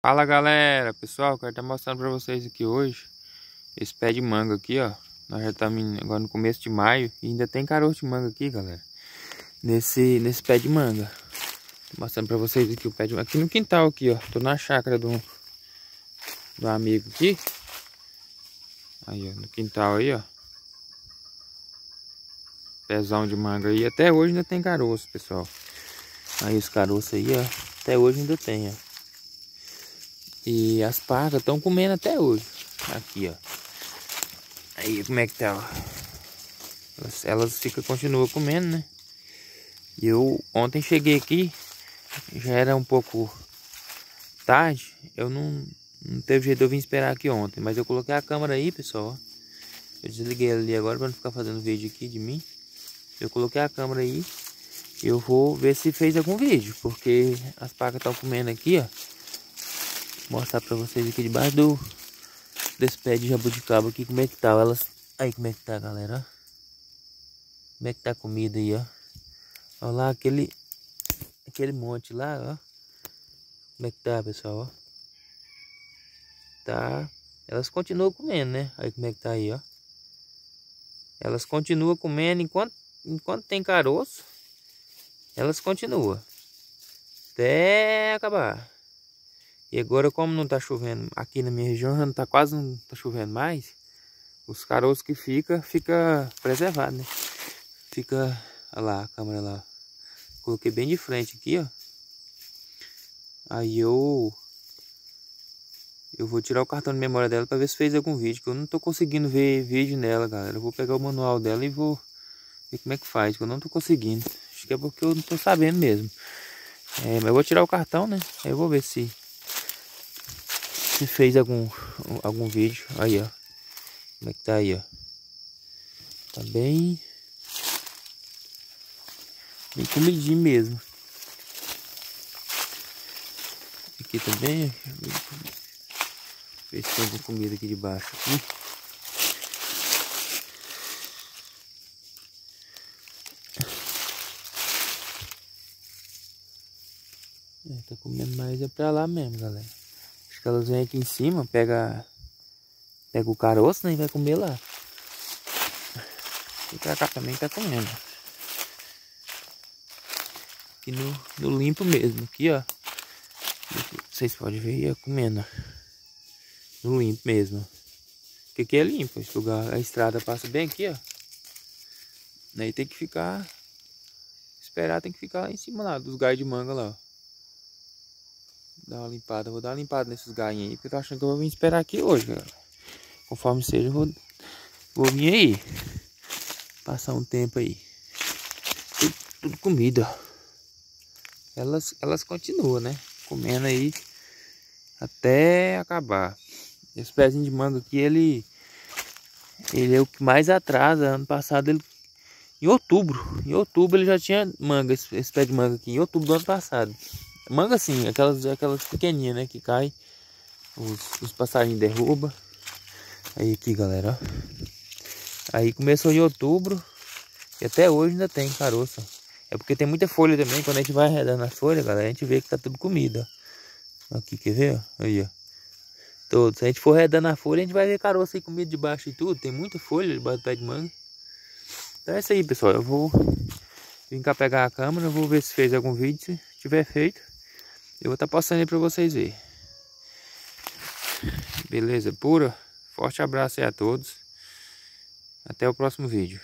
Fala galera, pessoal, quero estar mostrando para vocês aqui hoje esse pé de manga aqui, ó. Nós já estamos agora no começo de maio e ainda tem caroço de manga aqui, galera. Nesse, nesse pé de manga. Tô mostrando para vocês aqui o pé de manga. Aqui no quintal aqui, ó. Tô na chácara do, do amigo aqui. Aí, ó, no quintal aí, ó. Pezão de manga aí. Até hoje ainda tem caroço, pessoal. Aí os caroços aí, ó. Até hoje ainda tem, ó. E as pargas estão comendo até hoje. Aqui, ó. Aí, como é que tá, ó. Elas, elas ficam, continuam comendo, né? E eu ontem cheguei aqui, já era um pouco tarde. Eu não, não teve jeito de eu vir esperar aqui ontem. Mas eu coloquei a câmera aí, pessoal, Eu desliguei ali agora para não ficar fazendo vídeo aqui de mim. Eu coloquei a câmera aí. Eu vou ver se fez algum vídeo. Porque as pargas estão comendo aqui, ó mostrar pra vocês aqui debaixo do desse pé de jabuticaba aqui como é que tá elas aí como é que tá galera como é que tá a comida aí ó. Olha lá aquele aquele monte lá ó. Como é que tá pessoal ó. Tá. Elas continuam comendo né? Aí como é que tá aí ó. Elas continuam comendo enquanto enquanto tem caroço elas continuam. Até acabar e agora como não tá chovendo aqui na minha região, já não tá quase não tá chovendo mais, os caroços que fica, fica preservado, né? Fica, olha lá a câmera lá. Coloquei bem de frente aqui, ó. Aí eu eu vou tirar o cartão de memória dela para ver se fez algum vídeo, que eu não tô conseguindo ver vídeo nela, galera. Eu vou pegar o manual dela e vou ver como é que faz, que eu não tô conseguindo. Acho que é porque eu não tô sabendo mesmo. É, mas eu vou tirar o cartão, né? Aí eu vou ver se se fez algum, algum vídeo. Aí, ó. Como é que tá aí, ó. Tá bem... Bem comidinho mesmo. Aqui também. Ver se tem comida aqui debaixo. Aqui. É, tá comendo mais é pra lá mesmo, galera. Acho que elas vêm aqui em cima, pega, pega o caroço né, e vai comer lá. E pra cá também tá comendo. Aqui no, no limpo mesmo, aqui ó. Vocês podem ver aí, ó, comendo. No limpo mesmo. Porque aqui é limpo, esse lugar, a estrada passa bem aqui, ó. Aí tem que ficar, esperar, tem que ficar lá em cima lá, dos galhos de manga lá, ó. Dar uma limpada. Vou dar uma limpada nesses galinhos aí. Porque eu tô achando que eu vou vir esperar aqui hoje, galera. Conforme seja, eu vou, vou vir aí. Passar um tempo aí. Tudo, tudo comida. Elas, elas continuam, né? Comendo aí. Até acabar. Esse pezinho de manga aqui, ele... Ele é o que mais atrasa. Ano passado ele em outubro. Em outubro ele já tinha manga, esse, esse, pé de manga aqui. Em outubro do ano passado. Manga assim, aquelas, aquelas pequenininhas, né? Que cai. Os, os passarinhos derruba. Aí aqui, galera, ó. Aí começou em outubro. E até hoje ainda tem caroço. É porque tem muita folha também. Quando a gente vai arredando a folha, galera, a gente vê que tá tudo comida. Aqui, quer ver? Aí, ó. Todo. Se a gente for arredando a folha, a gente vai ver caroço aí comido debaixo e tudo. Tem muita folha debaixo do pé de manga. Então é isso aí, pessoal. Eu vou vir cá pegar a câmera. Vou ver se fez algum vídeo. Se tiver feito, eu vou estar tá passando aí para vocês verem. Beleza pura? Forte abraço aí a todos. Até o próximo vídeo.